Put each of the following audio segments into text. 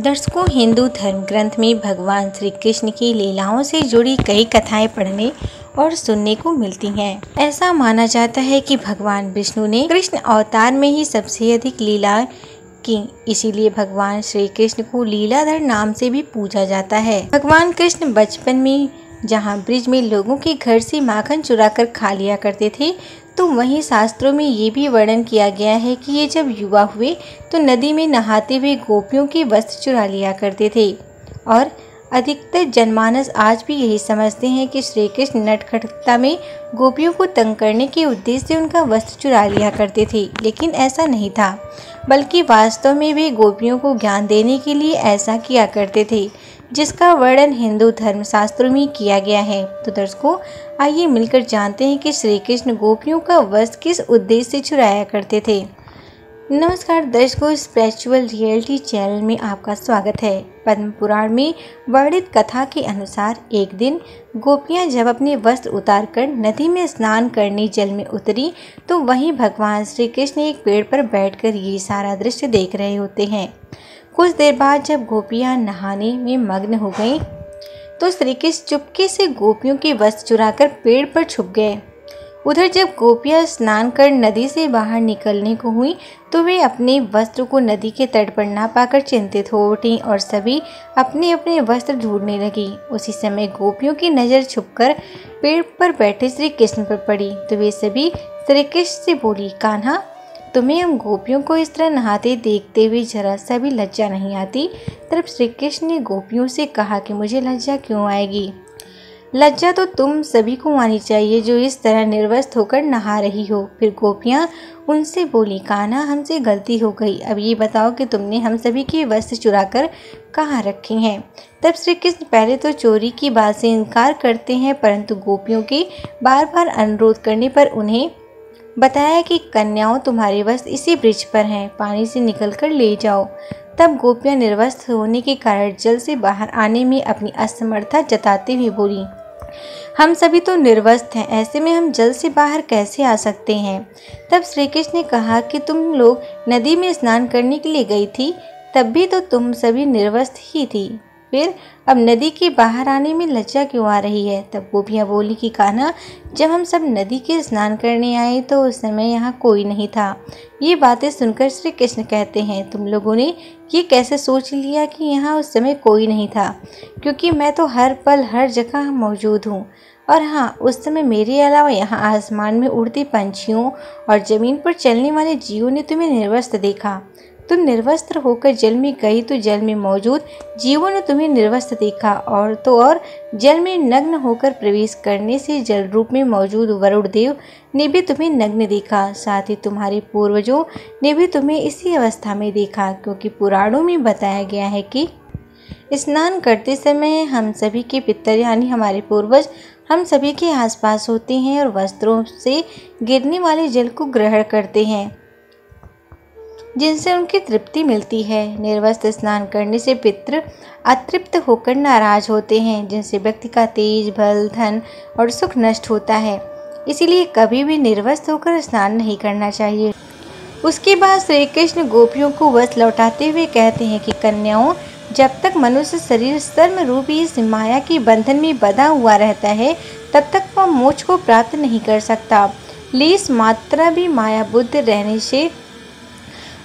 दर्शकों, हिंदू धर्म ग्रंथ में भगवान श्री कृष्ण की लीलाओं से जुड़ी कई कथाएँ पढ़ने और सुनने को मिलती हैं। ऐसा माना जाता है कि भगवान विष्णु ने कृष्ण अवतार में ही सबसे अधिक लीला की, इसीलिए भगवान श्री कृष्ण को लीलाधर नाम से भी पूजा जाता है भगवान कृष्ण बचपन में जहाँ ब्रिज में लोगों के घर से माखन चुरा कर खा लिया करते थे तो वहीं शास्त्रों में ये भी वर्णन किया गया है कि ये जब युवा हुए तो नदी में नहाते हुए गोपियों के वस्त्र चुरा लिया करते थे। और अधिकतर जनमानस आज भी यही समझते हैं कि श्री कृष्ण नटखटता में गोपियों को तंग करने के उद्देश्य से उनका वस्त्र चुरा लिया करते थे, लेकिन ऐसा नहीं था। बल्कि वास्तव में वे गोपियों को ज्ञान देने के लिए ऐसा किया करते थे। जिसका वर्णन हिंदू धर्म शास्त्रों में किया गया है। तो दर्शकों, आइए मिलकर जानते हैं कि श्री कृष्ण गोपियों का वस्त्र किस उद्देश्य से चुराया करते थे। नमस्कार दर्शकों स्पिरिचुअल रियलिटी चैनल में आपका स्वागत है। पद्म पुराण में वर्णित कथा के अनुसार एक दिन गोपियाँ जब अपने वस्त्र उतारकर नदी में स्नान करने जल में उतरी तो वहीं भगवान श्री कृष्ण एक पेड़ पर बैठकर ये सारा दृश्य देख रहे होते हैं। कुछ देर बाद जब गोपियाँ नहाने में मग्न हो गईं, तो श्री कृष्ण चुपके से गोपियों के वस्त्र चुराकर पेड़ पर छुप गए। उधर जब गोपियाँ स्नान कर नदी से बाहर निकलने को हुई तो वे अपने वस्त्र को नदी के तट पर ना पाकर चिंतित हो उठी और सभी अपने अपने वस्त्र ढूँढने लगी। उसी समय गोपियों की नज़र छुपकर पेड़ पर बैठे श्री कृष्ण पर पड़ी तो वे सभी श्री कृष्ण से बोली कान्हा तुम्हें हम गोपियों को इस तरह नहाते देखते हुए जरा सा भी लज्जा नहीं आती? तब श्री कृष्ण ने गोपियों से कहा कि मुझे लज्जा क्यों आएगी? लज्जा तो तुम सभी को आनी चाहिए जो इस तरह निर्वस्त होकर नहा रही हो। फिर गोपियाँ उनसे बोली काना हमसे गलती हो गई। अब ये बताओ कि तुमने हम सभी के वस्त्र चुरा कर कहाँ रखे हैं? तब श्री कृष्ण पहले तो चोरी की बात से इनकार करते हैं, परंतु गोपियों के बार बार अनुरोध करने पर उन्हें बताया कि कन्याओं तुम्हारे वस्त्र इसी ब्रिज पर हैं, पानी से निकलकर ले जाओ। तब गोपियाँ निर्वस्त होने के कारण जल से बाहर आने में अपनी असमर्थता जताते हुए बोली, हम सभी तो निर्वस्त हैं, ऐसे में हम जल से बाहर कैसे आ सकते हैं? तब श्री कृष्ण ने कहा कि तुम लोग नदी में स्नान करने के लिए गई थी, तब भी तो तुम सभी निर्वस्त ही थी। फिर अब नदी के बाहर आने में लज्जा क्यों आ रही है? तब गोपियाँ बोली कि कान्हा, जब हम सब नदी के स्नान करने आए तो उस समय यहाँ कोई नहीं था। ये बातें सुनकर श्री कृष्ण कहते हैं, तुम लोगों ने ये कैसे सोच लिया कि यहाँ उस समय कोई नहीं था? क्योंकि मैं तो हर पल, हर जगह मौजूद हूँ। और हाँ उस समय मेरे अलावा यहाँ आसमान में उड़ते पंछियों और ज़मीन पर चलने वाले जीवों ने तुम्हें निर्वस्त देखा। तुम निर्वस्त्र होकर जल में गई तो जल में मौजूद। जीवों ने तुम्हें निर्वस्त्र देखा और तो और। जल में नग्न होकर प्रवेश करने से जल रूप में मौजूद वरुण देव ने भी तुम्हें नग्न देखा। साथ ही तुम्हारे पूर्वजों ने भी तुम्हें इसी अवस्था में देखा, क्योंकि पुराणों में बताया गया है कि स्नान करते समय हम सभी के पितर यानी हमारे पूर्वज हम सभी के आसपास होते हैं और वस्त्रों से गिरने वाले जल को ग्रहण करते हैं। जिनसे उनकी तृप्ति मिलती है। निर्वस्त्र स्नान करने से पितृ अतृप्त होकर नाराज़ होते हैं, जिनसे व्यक्ति का तेज बल धन और सुख नष्ट होता है। इसीलिए कभी भी निर्वस्त होकर स्नान नहीं करना चाहिए। उसके बाद श्री कृष्ण गोपियों को वस्त्र लौटाते हुए कहते हैं कि, कन्याओं, जब तक मनुष्य शरीर सर्म रूपी इस माया के बंधन में बधा हुआ रहता है, तब तक वह मोक्ष को प्राप्त नहीं कर सकता। लीस मात्रा भी माया बुद्ध रहने से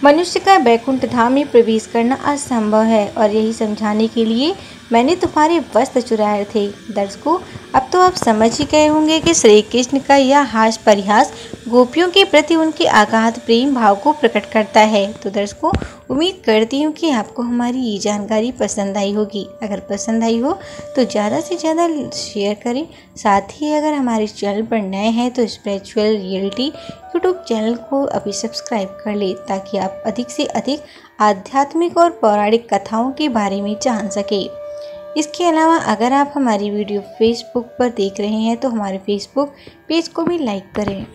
मनुष्य का बैकुंठ धाम में प्रवेश करना असंभव है और यही समझाने के लिए मैंने तुम्हारे वस्त्र चुराए थे। दर्शकों, अब तो आप समझ ही गए होंगे कि श्री कृष्ण का यह हास परिहास गोपियों के प्रति उनके आगाध प्रेम भाव को प्रकट करता है। तो दर्शकों, उम्मीद करती हूँ कि आपको हमारी ये जानकारी पसंद आई होगी। अगर पसंद आई हो तो ज़्यादा से ज़्यादा शेयर करें। साथ ही अगर हमारे चैनल पर नए हैं तो स्पिरिचुअल रियलिटी यूट्यूब चैनल को अभी सब्सक्राइब कर लें, ताकि आप अधिक से अधिक आध्यात्मिक और पौराणिक कथाओं के बारे में जान सकें। इसके अलावा अगर आप हमारी वीडियो फेसबुक पर देख रहे हैं तो हमारे फेसबुक पेज को भी लाइक करें।